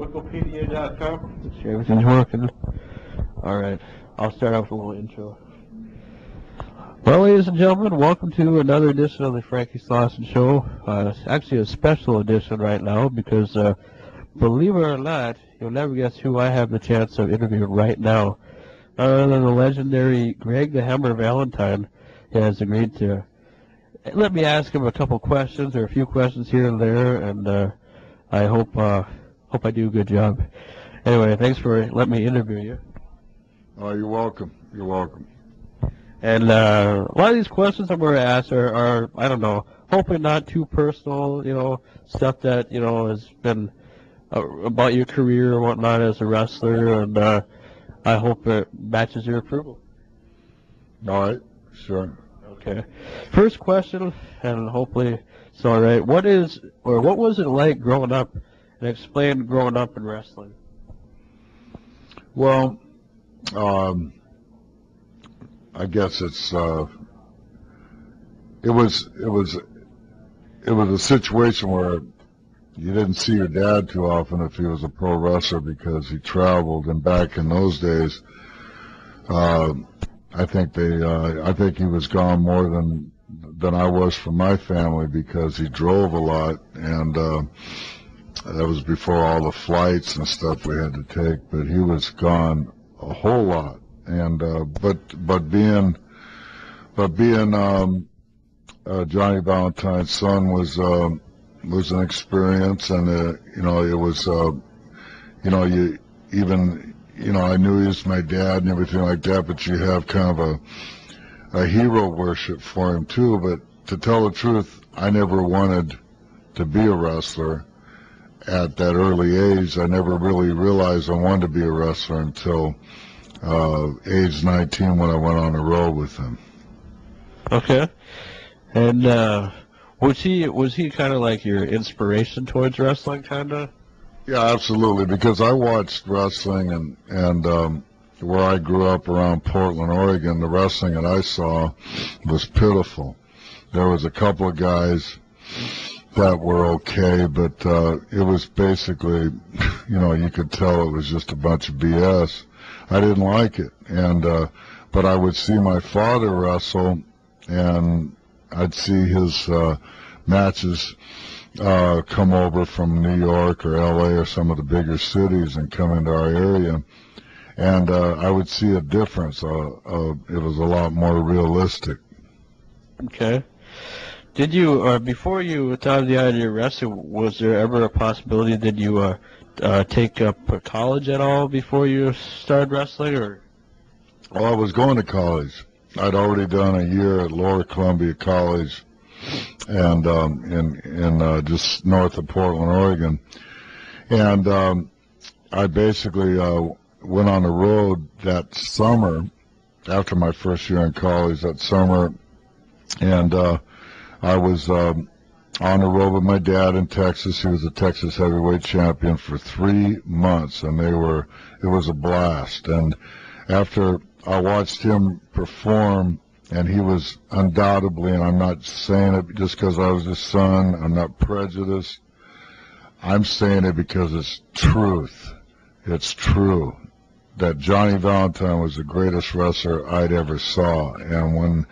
Wikipedia.com. Sure everything's working. All right. I'll start off with a little intro. Well, ladies and gentlemen, welcome to another edition of the Franky Slawson Show. Uh, it's actually a special edition right now because, uh, believe it or not, you'll never guess who I have the chance of interviewing right now. Other than the legendary Greg the Hammer Valentine has agreed to let me ask him a couple questions or a few questions here and there, and uh, I hope uh, hope I do a good job. Anyway, thanks for letting me interview you. Oh, you're welcome. You're welcome. And uh, a lot of these questions I'm going to ask are, are, I don't know, hopefully not too personal, you know, stuff that, you know, has been uh, about your career or whatnot as a wrestler, and uh, I hope it matches your approval. All right, sure. Okay. First question, and hopefully it's all right. What is, or what was it like growing up, and explain growing up in wrestling? Well, um, I guess it's uh, it was it was it was a situation where you didn't see your dad too often if he was a pro wrestler because he traveled, and back in those days, uh, I think they uh, I think he was gone more than than I was from my family because he drove a lot, and uh, that was before all the flights and stuff we had to take. But he was gone a whole lot and uh, but but being but being um, uh, Johnny Valentine's son was uh, was an experience, and uh, you know it was uh, you know you even you know I knew he was my dad and everything like that, but you have kind of a a hero worship for him too. But to tell the truth, I never wanted to be a wrestler at that early age. I never really realized I wanted to be a wrestler until uh, age 19 when I went on a road with him. Okay. And uh, was he was he kind of like your inspiration towards wrestling, kind of? Yeah, absolutely. Because I watched wrestling and and um, where I grew up around Portland, Oregon, the wrestling that I saw was pitiful. There was a couple of guys that were okay, but uh, it was basically, you know, you could tell it was just a bunch of BS. I didn't like it, and uh, but I would see my father wrestle, and I'd see his uh, matches uh, come over from New York or L.A. or some of the bigger cities and come into our area, and uh, I would see a difference. Uh, uh, it was a lot more realistic. Okay. Did you, or before you thought of the idea of wrestling, was there ever a possibility that you uh, uh, take up college at all before you started wrestling, or? Well, I was going to college. I'd already done a year at Lower Columbia College, and um, in in uh, just north of Portland, Oregon, and um, I basically uh, went on the road that summer after my first year in college. That summer, and uh, I was um, on the road with my dad in Texas. He was a Texas heavyweight champion for three months, and they were it was a blast. And after I watched him perform, and he was undoubtedly, and I'm not saying it just because I was his son. I'm not prejudiced. I'm saying it because it's truth. It's true that Johnny Valentine was the greatest wrestler I'd ever saw, and when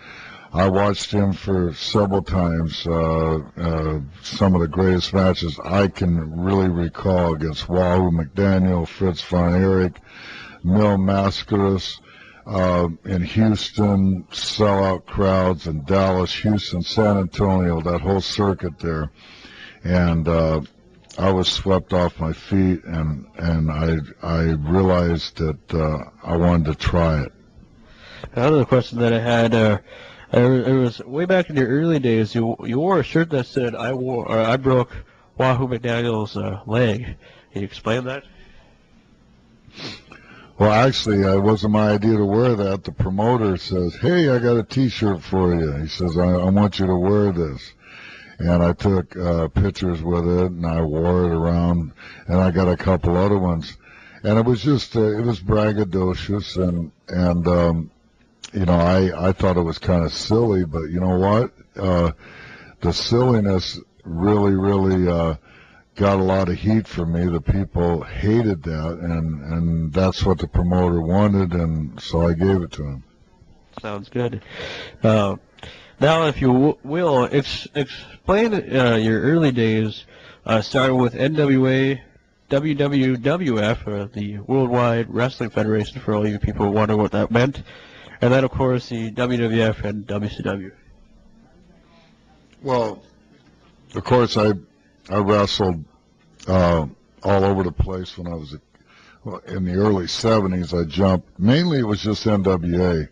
I watched him for several times. Uh, uh, some of the greatest matches I can really recall against Wahoo McDaniel, Fritz von Erich, Mil Mascaras, uh, in Houston, sellout crowds in Dallas, Houston, San Antonio, that whole circuit there. And uh, I was swept off my feet, and and I I realized that uh, I wanted to try it. Another question that I had. It was way back in your early days. You you wore a shirt that said "I wore" or "I broke Wahoo McDaniel's uh, leg." Can you explain that? Well, actually, uh, it wasn't my idea to wear that. The promoter says, "Hey, I got a T-shirt for you." He says, "I, I want you to wear this." And I took uh, pictures with it, and I wore it around, and I got a couple other ones, and it was just uh, it was braggadocious, and and um, you know I I thought it was kind of silly, but you know what? Uh, the silliness really really uh, got a lot of heat from me. The people hated that, and and that's what the promoter wanted, and so I gave it to him. Sounds good. Uh, now, if you w- will, ex- explain uh, your early days, uh, starting with NWA, WWWF, or the Worldwide Wrestling Federation, for all you people who wonder what that meant, and then, of course, the WWF and WCW. Well, of course, I I wrestled uh, all over the place when I was a, in the early '70s. I jumped mainly it was just NWA,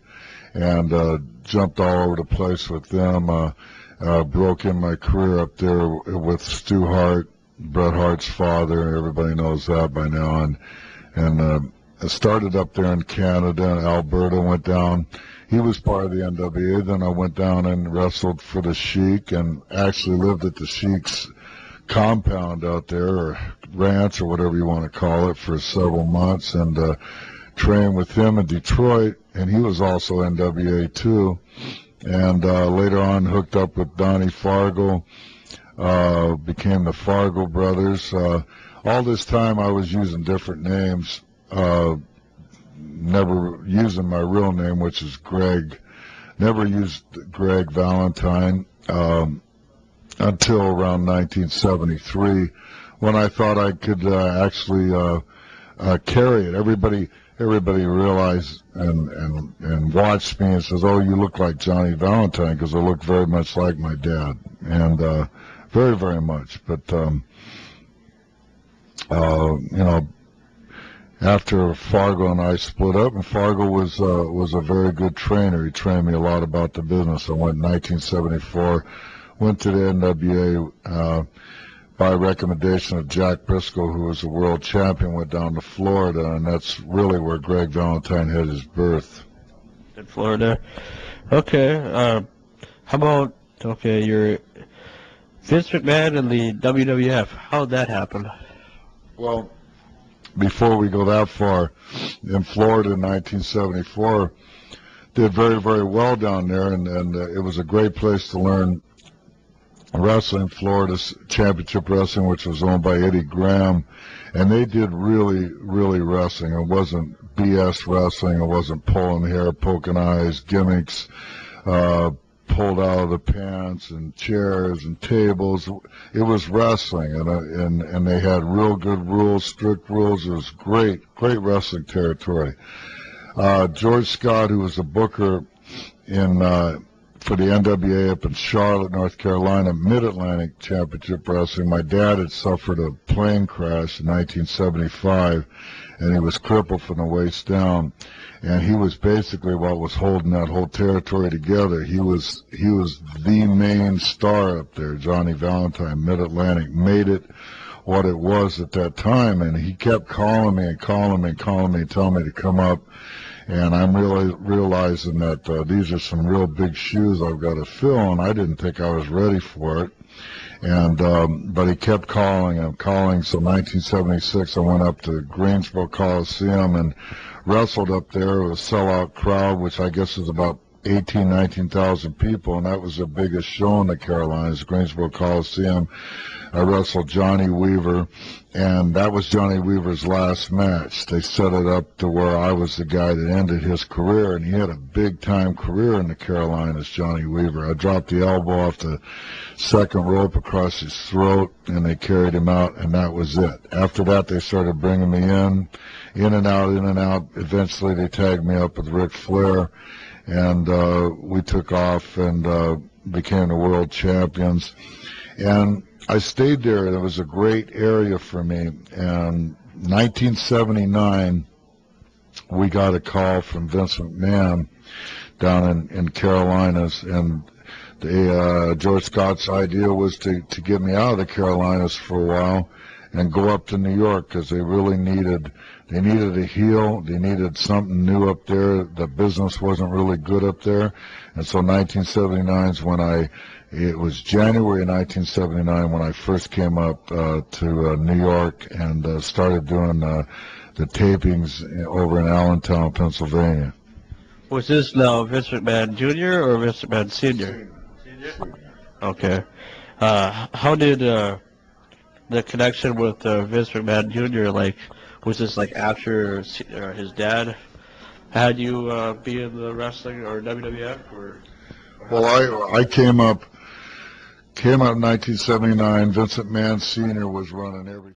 and uh, jumped all over the place with them. Uh, uh, broke in my career up there with Stu Hart, Bret Hart's father. Everybody knows that by now, and and uh, started up there in Canada. And Alberta went down he was part of the NWA. Then I went down and wrestled for the Sheik and actually lived at the Sheik's compound out there, or ranch, or whatever you want to call it, for several months and uh, trained with him in Detroit. And he was also NWA too. And uh, later on, hooked up with Donnie Fargo, uh, became the Fargo brothers. Uh, all this time, I was using different names. Uh, never using my real name, which is Greg. Never used Greg Valentine um, until around 1973, when I thought I could uh, actually uh, uh, carry it. Everybody, everybody realized and and and watched me and says, "Oh, you look like Johnny Valentine," because I look very much like my dad, and uh, very, very much. But um, uh, you know, after Fargo and I split up, and Fargo was uh, was a very good trainer. He trained me a lot about the business. I went in 1974, went to the NWA uh, by recommendation of Jack Brisco, who was a world champion. Went down to Florida, and that's really where Greg Valentine had his birth. In Florida, okay. Uh, how about okay? Your Vince McMahon and the WWF. How did that happen? Well before we go that far, in Florida in 1974, did very, very well down there, and, and uh, it was a great place to learn wrestling, Florida's Championship Wrestling, which was owned by Eddie Graham, and they did really, really wrestling. It wasn't BS wrestling. It wasn't pulling hair, poking eyes, gimmicks, uh, pulled out of the pants and chairs and tables. It was wrestling, and uh, and and they had real good rules, strict rules. It was great, great wrestling territory. Uh, George Scott, who was a booker in uh, for the NWA up in Charlotte, North Carolina, Mid Atlantic Championship Wrestling. My dad had suffered a plane crash in 1975, and he was crippled from the waist down and he was basically what was holding that whole territory together. He was he was the main star up there. Johnny Valentine, Mid Atlantic, made it what it was at that time, and he kept calling me and calling me and calling me, telling me to come up. And I'm really realizing that uh, these are some real big shoes I've got to fill, and I didn't think I was ready for it. And um, but he kept calling and calling. So 1976, I went up to Greensboro Coliseum and wrestled up there. It was a sellout crowd, which I guess is about 18, 19,000 people, and that was the biggest show in the Carolinas, Greensboro Coliseum. I wrestled Johnny Weaver, and that was Johnny Weaver's last match. They set it up to where I was the guy that ended his career, and he had a big time career in the Carolinas, Johnny Weaver. I dropped the elbow off the second rope across his throat, and they carried him out, and that was it. After that, they started bringing me in in and out, in and out. Eventually, they tagged me up with Ric Flair, and uh, we took off and uh, became the world champions. And I stayed there. It was a great area for me. And 1979, we got a call from Vince McMahon down in, in Carolinas, and the, uh, George Scott's idea was to, to get me out of the Carolinas for a while and go up to New York because they really needed they needed a heel. They needed something new up there. The business wasn't really good up there. And so 1979 is when I, it was January 1979 when I first came up uh, to uh, New York and uh, started doing uh, the tapings over in Allentown, Pennsylvania. Was this now Vince McMahon Jr. or Vince McMahon Sr.? Senior. Okay. Uh, how did uh, the connection with uh, Vince McMahon Jr. Like, was this like after uh, his dad had you uh, be in the wrestling or WWF or? Well, I I came up came up in 1979. Vince McMahon Sr. was running every.